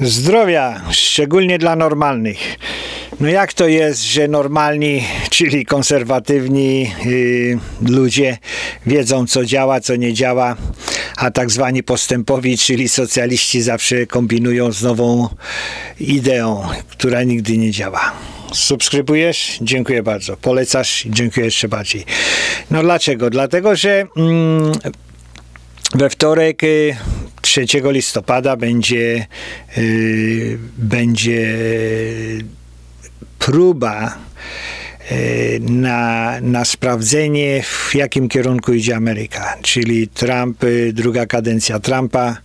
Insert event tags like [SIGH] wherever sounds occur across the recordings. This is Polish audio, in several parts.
Zdrowia, szczególnie dla normalnych. No jak to jest, że normalni, czyli konserwatywni yy, ludzie wiedzą, co działa, co nie działa, a tak zwani postępowi, czyli socjaliści zawsze kombinują z nową ideą, która nigdy nie działa. Subskrybujesz? Dziękuję bardzo. Polecasz? Dziękuję jeszcze bardziej. No dlaczego? Dlatego, że mm, we wtorek 3 y, listopada będzie, yy, będzie próba y, na, na sprawdzenie, w jakim kierunku idzie Ameryka. Czyli Trump, y, druga kadencja Trumpa,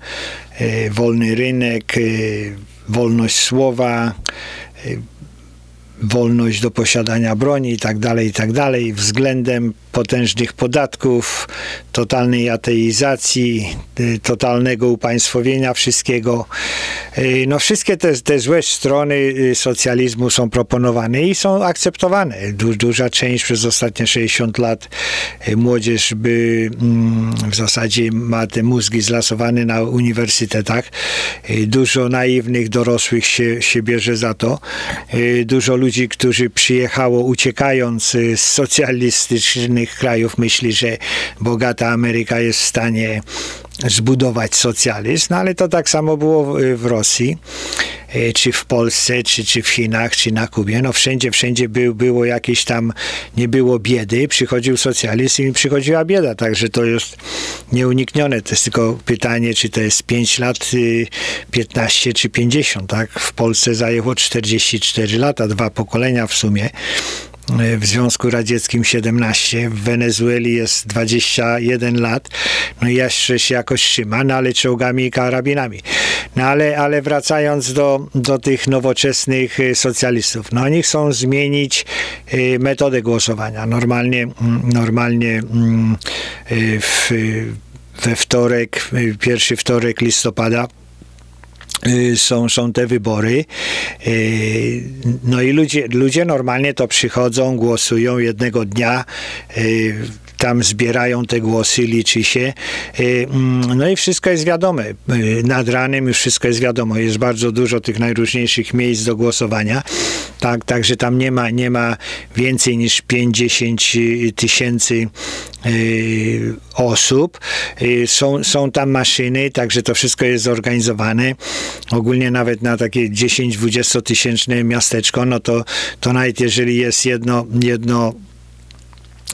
wolny rynek, wolność słowa, wolność do posiadania broni i tak dalej, i tak dalej, względem potężnych podatków, totalnej ateizacji, y, totalnego upaństwowienia wszystkiego. Y, no wszystkie te, te złe strony y, socjalizmu są proponowane i są akceptowane. Du, duża część przez ostatnie 60 lat młodzież by mm, w zasadzie ma te mózgi zlasowane na uniwersytetach. Dużo naiwnych dorosłych się, się bierze za to. Dużo ludzi, którzy przyjechało uciekając z socjalistycznych krajów myśli, że bogata Ameryka jest w stanie zbudować socjalizm, no ale to tak samo było w Rosji, e, czy w Polsce, czy, czy w Chinach, czy na Kubie. No wszędzie, wszędzie był, było jakieś tam, nie było biedy, przychodził socjalizm i przychodziła bieda, także to jest nieuniknione. To jest tylko pytanie, czy to jest 5 lat, 15 y, czy 50, tak? W Polsce zajęło 44 lata, dwa pokolenia w sumie w Związku Radzieckim 17, w Wenezueli jest 21 lat, no i jeszcze się jakoś trzyma, no ale czołgami i karabinami. No ale, ale wracając do, do tych nowoczesnych y, socjalistów, no oni chcą zmienić y, metodę głosowania. Normalnie, mm, normalnie mm, y, w, we wtorek, pierwszy wtorek listopada są, są te wybory. Y, no i ludzie, ludzie normalnie to przychodzą, głosują jednego dnia y, tam zbierają te głosy, liczy się. Mm, no i wszystko jest wiadome. Nad ranem już wszystko jest wiadomo. Jest bardzo dużo tych najróżniejszych miejsc do głosowania. Tak, także tam nie ma, nie ma więcej niż 50 tysięcy osób. Są, są tam maszyny, także to wszystko jest zorganizowane. Ogólnie nawet na takie 10-20 tysięczne miasteczko, no to, to nawet jeżeli jest jedno, jedno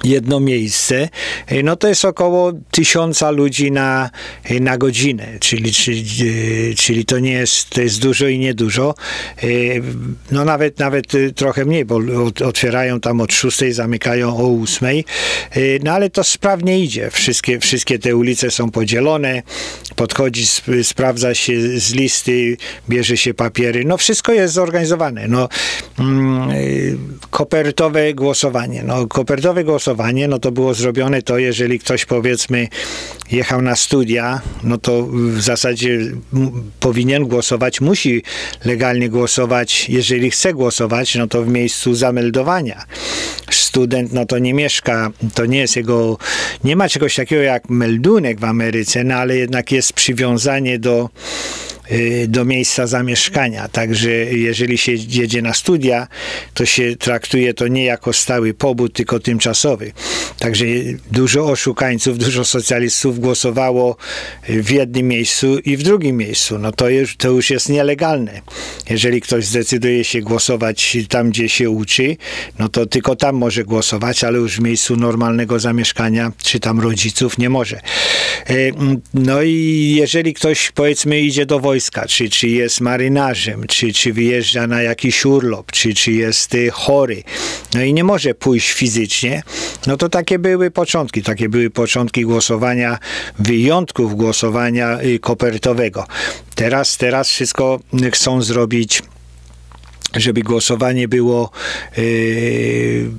jedno miejsce, e, no to jest około tysiąca ludzi na, e, na godzinę, czyli, czyli, e, czyli to nie jest, to jest dużo i niedużo. No nawet, nawet trochę mniej, bo otwierają tam od 6, zamykają o 8, no ale to sprawnie idzie. Wszystkie, wszystkie te ulice są podzielone, podchodzi, sprawdza się z listy, bierze się papiery, no wszystko jest zorganizowane. No, mm, kopertowe głosowanie. No, kopertowe głosowanie no to było zrobione to, jeżeli ktoś powiedzmy jechał na studia, no to w zasadzie powinien głosować, musi legalnie głosować, jeżeli chce głosować, no to w miejscu zameldowania. Student, no to nie mieszka, to nie jest jego, nie ma czegoś takiego jak meldunek w Ameryce, no ale jednak jest przywiązanie do do miejsca zamieszkania. Także jeżeli się jedzie na studia, to się traktuje to nie jako stały pobyt, tylko tymczasowy. Także dużo oszukańców, dużo socjalistów głosowało w jednym miejscu i w drugim miejscu. No to już, to już jest nielegalne. Jeżeli ktoś zdecyduje się głosować tam, gdzie się uczy, no to tylko tam może głosować, ale już w miejscu normalnego zamieszkania, czy tam rodziców nie może. Y, no i jeżeli ktoś powiedzmy idzie do wojska, wojska, czy, czy jest marynarzem, czy, czy wyjeżdża na jakiś urlop, czy, czy jest y, chory, no i nie może pójść fizycznie, no to takie były początki, takie były początki głosowania, wyjątków głosowania y, kopertowego. Teraz, teraz wszystko chcą zrobić żeby głosowanie było yy,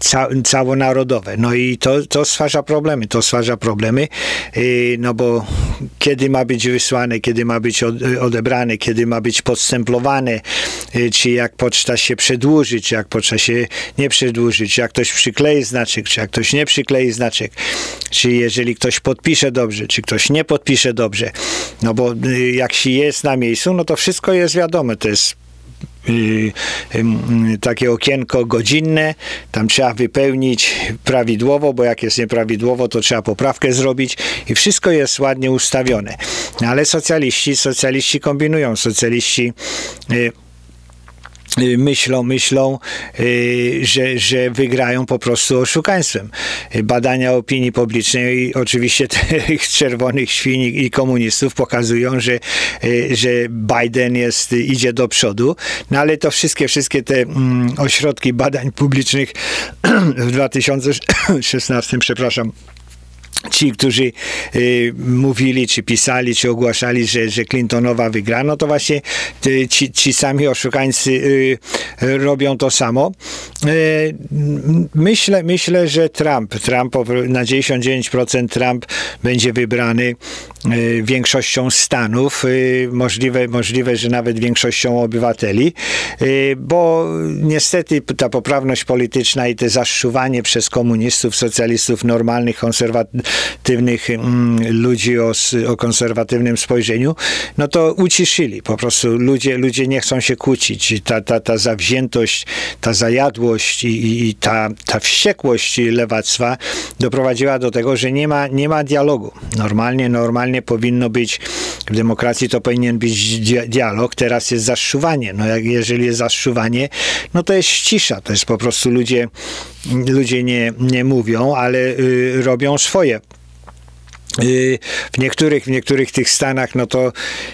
ca, całonarodowe. No i to, to stwarza problemy, to stwarza problemy, no bo kiedy ma być wysłane, kiedy ma być odebrane, kiedy ma być podstemplowane, czy jak poczta się przedłuży, czy jak poczta się nie przedłuży, czy jak ktoś przyklei znaczek, czy jak ktoś nie przyklei znaczek, czy jeżeli ktoś podpisze dobrze, czy ktoś nie podpisze dobrze. No bo jak się jest na miejscu, no to wszystko jest wiadome, to jest Y, takie okienko godzinne, tam trzeba wypełnić prawidłowo, bo jak jest nieprawidłowo, to trzeba poprawkę zrobić i wszystko jest ładnie ustawione. Ale socjaliści, socjaliści kombinują, socjaliści y, Y, myślą, myślą, y, że, że wygrają po prostu oszukaństwem. Y, badania opinii publicznej i oczywiście [LAUGHS] tych czerwonych świń i komunistów pokazują, że, że Biden jest, idzie do przodu, no ale to wszystkie, wszystkie te mm, ośrodki badań publicznych [CLEARS THROAT] w 2016, przepraszam, ci, którzy y, mówili, czy pisali, czy ogłaszali, że, że Clintonowa wygra, no to właśnie y, ci, ci sami oszukańcy y, robią to samo. Y, myślę, myślę, że Trump, Trump na 99% Trump będzie wybrany y, większością Stanów, możliwe, możliwe, że nawet większością obywateli, bo niestety ta poprawność polityczna i te zaszczuwanie przez komunistów, socjalistów normalnych, konserwatywnych, konserwatywnych mm, ludzi o, o konserwatywnym spojrzeniu, no to uciszyli. Po prostu ludzie, ludzie nie chcą się kłócić. Ta, ta, ta zawziętość, ta zajadłość i, i ta, ta wściekłość lewactwa doprowadziła do tego, że nie ma, nie ma dialogu. Normalnie, normalnie powinno być, w demokracji to powinien być dialog, teraz jest zaszuwanie. No jak, jeżeli jest zaszuwanie, no to jest cisza, to jest po prostu ludzie, ludzie nie, nie mówią, ale y, robią swoje. Y, w niektórych, w niektórych tych stanach, no to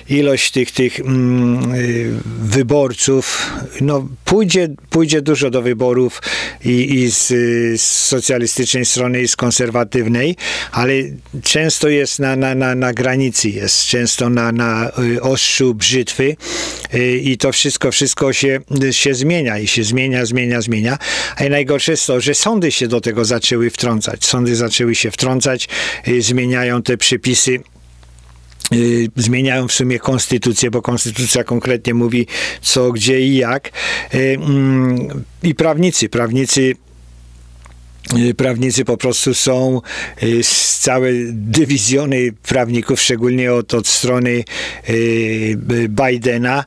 ilość tych, tych mm, y, wyborców, no pójdzie, pójdzie dużo do wyborów i, i z, z, socjalistycznej strony i z konserwatywnej, ale często jest na, na, na, na granicy, jest często na, na y, ostrzu brzytwy i to wszystko, wszystko się, się zmienia i się zmienia, zmienia, zmienia. A najgorsze jest to, że sądy się do tego zaczęły wtrącać. Sądy zaczęły się wtrącać, zmieniają zmieniają te przepisy y, zmieniają w sumie konstytucję, bo konstytucja konkretnie mówi co, gdzie i jak. Y, mm, I prawnicy, prawnicy prawnicy po prostu są y, z całe dywizjony prawników, szczególnie od, od strony y, Bidena,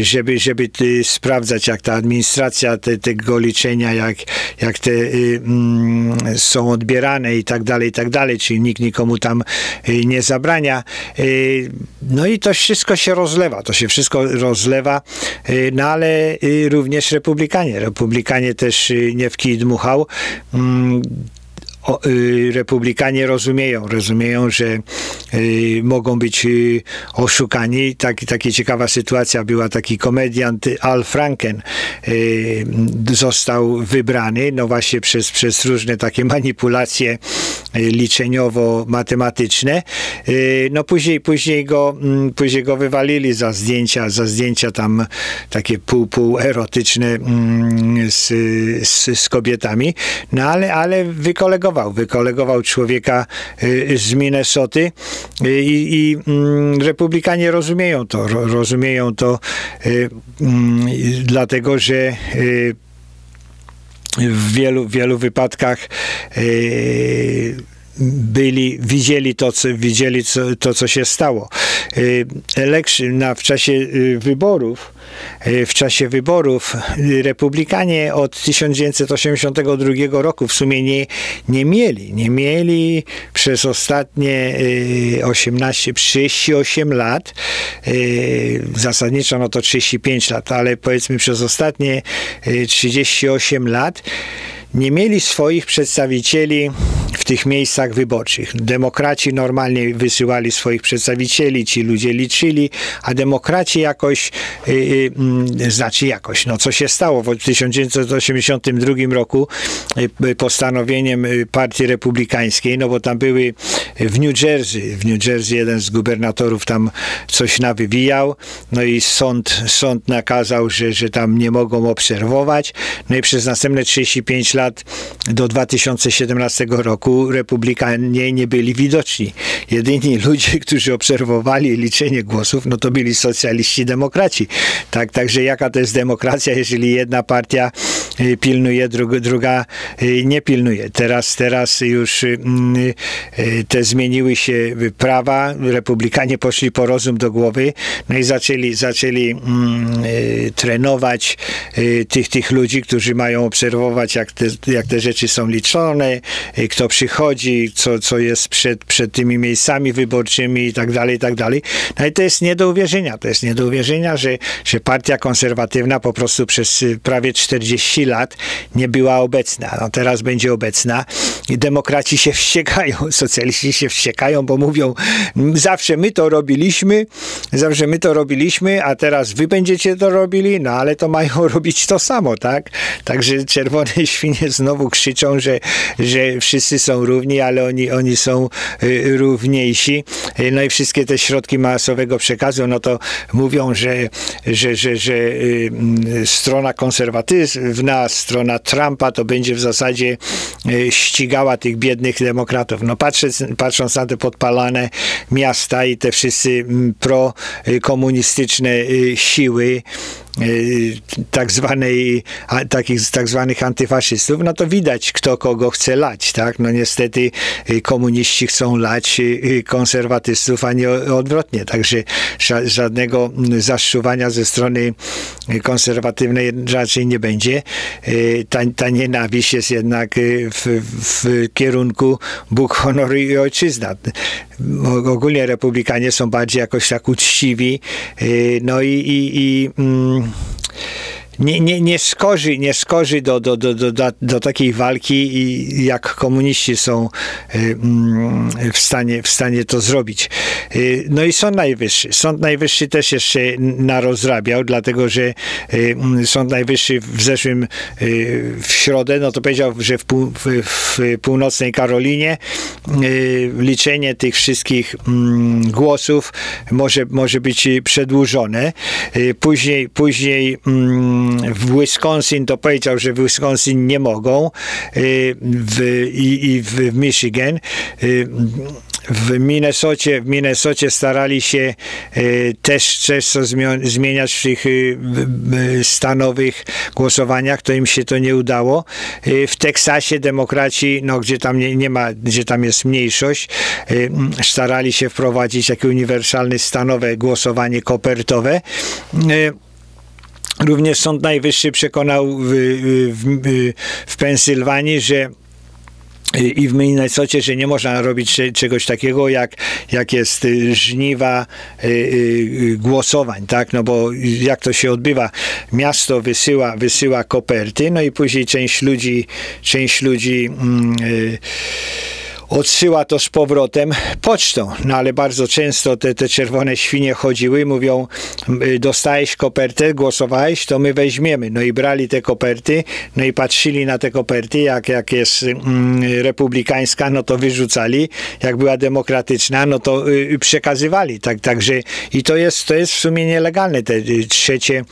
żeby, żeby sprawdzać, jak ta administracja te, tego liczenia, jak, jak te mm, są odbierane i tak dalej, i tak dalej, czyli nikt nikomu tam nie zabrania. No i to wszystko się rozlewa, to się wszystko rozlewa, no ale również republikanie. Republikanie też nie w kij dmuchał. Mm, o, y, republikanie rozumieją, rozumieją, że y, mogą być y, oszukani. Tak, taka ciekawa sytuacja była, taki komediant Al Franken został wybrany, no właśnie przez, przez różne takie manipulacje liczeniowo-matematyczne. Y, no później, później, go, mm, później go wywalili za zdjęcia, za zdjęcia tam takie pół, pół erotyczne mm, z, z, z kobietami, no ale, ale wykolegował wykolegował. Człowieka y, z Minnesoty i, i mm, republikanie rozumieją to. Rozumieją to dlatego, że w wielu, wielu wypadkach byli, widzieli to, co, widzieli co, to, co się stało. Election na, w czasie wyborów E, w czasie wyborów. Republikanie od 1982 roku w sumie nie, nie mieli, nie mieli przez ostatnie 18, e, 38 lat, zasadniczo no to 35 lat, ale powiedzmy przez ostatnie 38 lat nie mieli swoich przedstawicieli w tych miejscach wyborczych. Demokraci normalnie wysyłali swoich przedstawicieli, ci ludzie liczyli, a demokraci jakoś, yy, yy, znaczy jakoś, no co się stało w 1982 roku yy, postanowieniem y, Partii Republikańskiej, no bo tam były w New Jersey, w New Jersey jeden z gubernatorów tam coś nawywijał, no i sąd, sąd nakazał, że, że tam nie mogą obserwować, no i przez następne 35 lat lat do 2017 roku republikanie nie byli widoczni. Jedyni ludzie, [LAUGHS] którzy obserwowali liczenie głosów, no to byli socjaliści, demokraci. Tak, także jaka to jest demokracja, jeżeli jedna partia pilnuje, druga, druga nie pilnuje. Teraz, teraz już mm, te zmieniły się prawa, republikanie poszli po rozum do głowy, no i zaczęli, zaczęli mm, trenować tych, tych ludzi, którzy mają obserwować, jak te, jak te rzeczy są liczone, kto przychodzi, co, co jest przed, przed tymi miejscami wyborczymi i tak dalej, i tak dalej. No i to jest nie do uwierzenia. To jest nie do uwierzenia, że, że partia konserwatywna po prostu przez prawie 40 lat nie była obecna. No teraz będzie obecna i demokraci się wściekają, [LAUGHS] socjaliści się wściekają, bo mówią, zawsze my to robiliśmy, zawsze my to robiliśmy, a teraz wy będziecie to robili, no ale to mają [LAUGHS] robić to samo, tak? Także czerwone [LAUGHS] świnie znowu krzyczą, że, że wszyscy są równi, ale oni, oni są y, równiejsi. No i wszystkie te środki masowego przekazu, no to mówią, że, że, że, że y, strona konserwatywna, strona Trumpa to będzie w zasadzie ścigała tych biednych demokratów. No patrząc, patrząc na te podpalane miasta i te wszyscy prokomunistyczne siły, Y, tak zwanej, takich tak zwanych antyfaszystów, no to widać, kto kogo chce lać, tak? No niestety y, komuniści chcą lać y, konserwatystów, a nie odwrotnie, także żadnego zaszczuwania ze strony konserwatywnej raczej nie będzie. Ta, ta nienawiść jest jednak w, w kierunku Bóg, honor i ojczyzna. Ogólnie republikanie są bardziej jakoś tak uczciwi, no i, i, i mm, nie, nie, nie skorzy, nie skorzy do, do, do, do, do takiej walki, jak komuniści są y, mm, w stanie, w stanie to zrobić. Y, no i Sąd Najwyższy. Sąd Najwyższy też jeszcze narozrabiał, dlatego że y, mm, Sąd Najwyższy w zeszłym w środę, no to powiedział, że w, pół, w, w północnej Karolinie liczenie tych wszystkich mm, głosów może, może być przedłużone. Później, później w Wisconsin to powiedział, że w Wisconsin nie mogą y, w, i, i w Michigan y, w Minnesocie, w Minnesocie starali się y, też coś zmieniać w tych stanowych głosowaniach, to im się to nie udało. W Teksasie demokraci, no, gdzie tam nie, nie ma, gdzie tam jest mniejszość, starali się wprowadzić takie uniwersalne stanowe głosowanie kopertowe. Również Sąd Najwyższy przekonał w, w, w Pensylwanii, że i w Minnesocie, że nie można robić czegoś takiego, jak, jak jest żniwa y, y, głosowań, tak? No bo jak to się odbywa? Miasto wysyła, wysyła koperty, no i później część ludzi, część ludzi yy, odsyła to z powrotem pocztą. No ale bardzo często te, te czerwone świnie chodziły, mówią, y, dostałeś kopertę, głosowałeś, to my weźmiemy. No i brali te koperty, no i patrzyli na te koperty, jak, jak jest mm, republikańska, no to wyrzucali, jak była demokratyczna, no to y, przekazywali. Tak, także i to jest, to jest w sumie nielegalne. Te y, trzecie,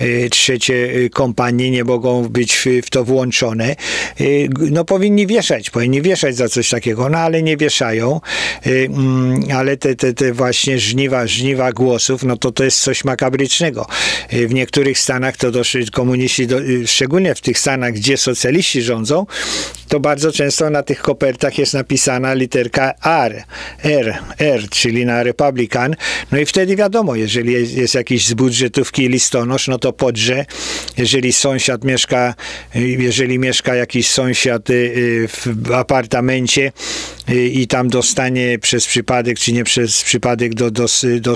y, trzecie y, kompanie nie mogą być w, w to włączone. Y, no powinni wieszać, powinni wieszać za coś takiego no ale nie wieszają, y, mm, ale te, te, te właśnie żniwa, żniwa głosów, no to to jest coś makabrycznego. Y, w niektórych stanach to doszli komuniści, do, y, szczególnie w tych stanach, gdzie socjaliści rządzą, to bardzo często na tych kopertach jest napisana literka R, R, R, czyli na Republican. No i wtedy wiadomo, jeżeli jest, jest jakiś z budżetówki listonosz, no to podrze. Jeżeli sąsiad mieszka, jeżeli mieszka jakiś sąsiad w apartamencie, i tam dostanie przez przypadek, czy nie przez przypadek do, do, do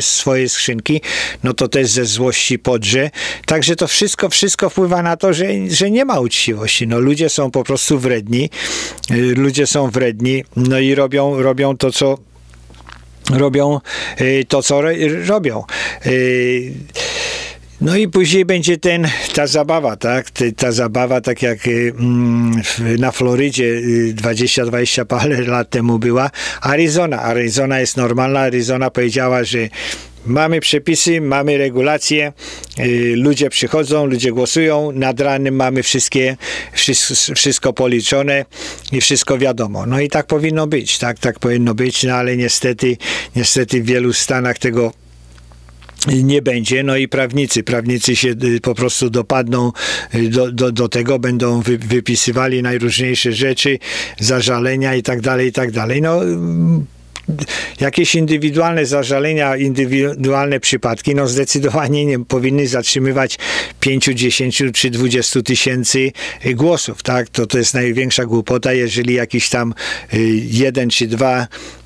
swojej skrzynki, no to też ze złości podrze. Także to wszystko, wszystko wpływa na to, że, że nie ma uczciwości. No ludzie są po prostu wredni, y, ludzie są wredni, no i robią, robią to, co robią y, to, co robią. No i później będzie ten, ta zabawa, tak? Ta zabawa, tak jak y, mm, na Florydzie 20-20 y, parę [LAUGHS] lat temu była. Arizona. Arizona jest normalna. Arizona powiedziała, że Mamy przepisy, mamy regulacje, y, ludzie przychodzą, ludzie głosują, nad ranem mamy wszystkie, wszystko, wszystko policzone i wszystko wiadomo. No i tak powinno być, tak, tak powinno być, no ale niestety, niestety w wielu stanach tego nie będzie, no i prawnicy, prawnicy się y, po prostu dopadną y, do, do, do tego, będą wy, wypisywali najróżniejsze rzeczy, zażalenia i tak dalej, i tak dalej. No jakieś indywidualne zażalenia, indywidualne przypadki, no zdecydowanie nie powinny zatrzymywać 5, 10 czy 20 tysięcy głosów, tak? To, to jest największa głupota, jeżeli jakiś tam y, jeden czy dwa Y,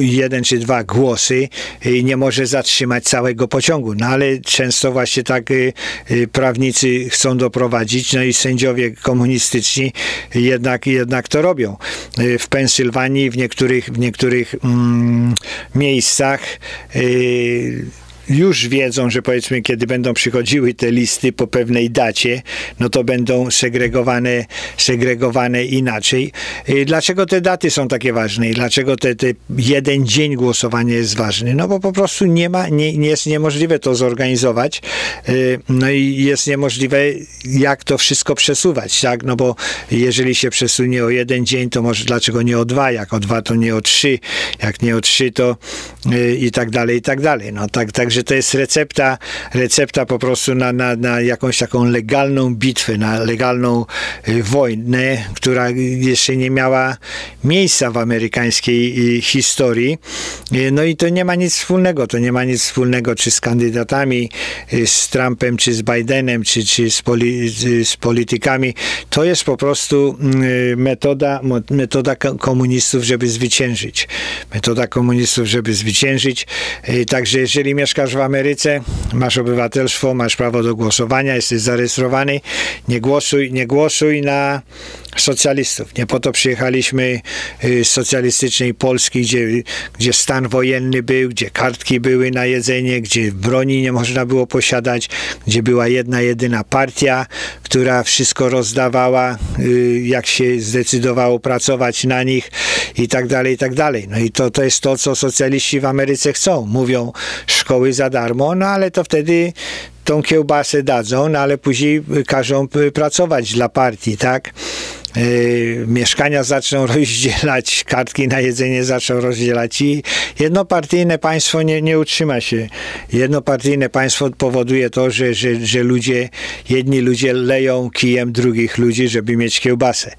jeden czy dwa głosy y, nie może zatrzymać całego pociągu. No ale często właśnie tak y, prawnicy chcą doprowadzić, no i sędziowie komunistyczni jednak, jednak to robią. W Pensylwanii, w niektórych, w niektórych mm, miejscach już wiedzą, że powiedzmy, kiedy będą przychodziły te listy po pewnej dacie, no to będą segregowane, segregowane inaczej. Y, dlaczego te daty są takie ważne i dlaczego te, te jeden dzień głosowania jest ważny? No bo po prostu nie ma, nie, nie jest niemożliwe to zorganizować, y, no i jest niemożliwe jak to wszystko przesuwać, tak? No bo jeżeli się przesunie o jeden dzień, to może dlaczego nie o dwa, jak o dwa to nie o trzy, jak nie o trzy to yy, i tak dalej, i tak dalej. No tak, także to jest recepta, recepta po prostu na, na, na jakąś taką legalną bitwę, na legalną y, wojnę, która jeszcze nie miała miejsca w amerykańskiej y, historii. Y, no i to nie ma nic wspólnego, to nie ma nic wspólnego czy z kandydatami, z Trumpem, czy z Bidenem, czy, czy z, poli, z politykami. To jest po prostu metoda, metoda komunistów, żeby zwyciężyć. Metoda komunistów, żeby zwyciężyć. Także jeżeli mieszkasz w Ameryce, masz obywatelstwo, masz prawo do głosowania, jesteś zarejestrowany, nie głosuj, nie głosuj na socjalistów. Nie po to przyjechaliśmy y, z socjalistycznej Polski, gdzie, gdzie stan wojenny był, gdzie kartki były na jedzenie, gdzie broni nie można było posiadać, gdzie była jedna, jedyna partia, która wszystko rozdawała, y, jak się zdecydowało pracować na nich i tak dalej, i tak dalej. No i to, to jest to, co socjaliści w Ameryce chcą. Mówią szkoły za darmo, no ale to wtedy tą kiełbasę dadzą, no ale później każą pracować dla partii, tak? Y, mieszkania zaczną [LAUGHS] rozdzielać, kartki na jedzenie zaczną rozdzielać i jednopartyjne państwo nie, nie utrzyma się. Jednopartyjne państwo powoduje to, że, że, że ludzie, jedni ludzie leją kijem drugich ludzi, żeby mieć kiełbasę.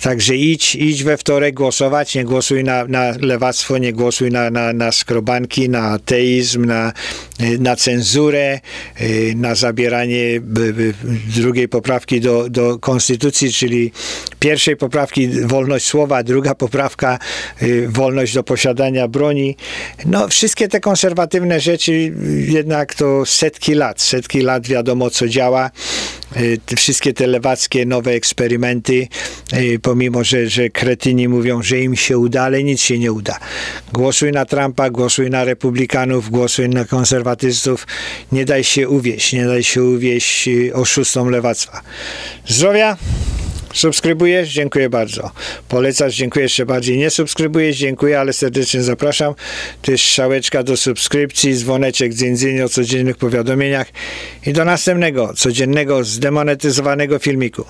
Także idź, idź we wtorek głosować, nie głosuj na, na lewactwo, nie głosuj na, na, na skrobanki, na ateizm, na, na cenzurę, y, na zabieranie drugiej poprawki do, do konstytucji, czyli pierwszej poprawki wolność słowa, druga poprawka y, wolność do posiadania broni. No wszystkie te konserwatywne rzeczy jednak to setki lat, setki lat wiadomo co działa. Y, wszystkie te lewackie nowe eksperymenty, y, pomimo, że, że kretyni mówią, że im się uda, ale nic się nie uda. Głosuj na Trumpa, głosuj na republikanów, głosuj na konserwatystów. Nie daj się uwieść, nie daj się uwieść oszustom lewactwa. Zdrowia! Subskrybujesz? Dziękuję bardzo. Polecasz? Dziękuję jeszcze bardziej. Nie subskrybujesz? Dziękuję, ale serdecznie zapraszam. Też szałeczka do subskrypcji, dzwoneczek dzieńdzień o codziennych powiadomieniach i do następnego, codziennego, zdemonetyzowanego filmiku.